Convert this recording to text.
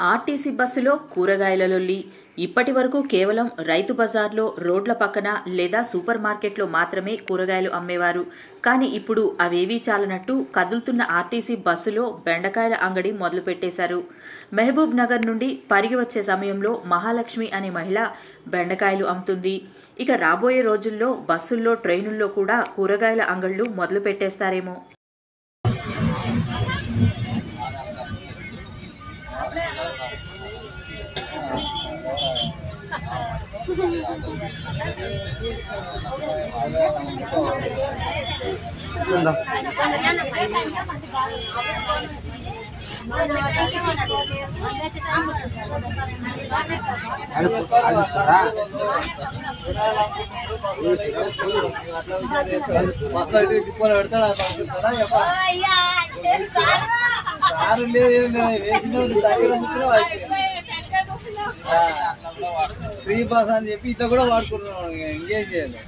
RTC బస్సులో కూరగాయల లొల్లి. ఇప్పటి వరకు కేవలం రైతు బజార్లో రోడ్ల పక్కన లేదా సూపర్ మార్కెట్లో మాత్రమే కూరగాయలు అమ్మేవారు. కానీ ఇప్పుడు అవేవీ చాలనట్టు కదులుతున్న ఆర్టీసీ బస్సులో బెండకాయల అంగడి మొదలుపెట్టేశారు. మహబూబ్ నగర్ నుండి పరిగి వచ్చే సమయంలో మహాలక్ష్మి అనే మహిళ బెండకాయలు అమ్ముతుంది. ఇక రాబోయే రోజుల్లో బస్సుల్లో ట్రైనుల్లో కూడా కూరగాయల అంగళ్ళు మొదలు పెట్టేస్తారేమో బస్సులో అయితే తిప్పలు పెడతాడా పంపిస్తాడా చెప్పాలి కారు లేదు ఏం లేదు వేసిన దగ్గర అనుకున్నా ఫ్రీ పాస్ అని చెప్పి ఇట్లా కూడా వాడుకుంటున్నాం ఇంకేం చేయాలి.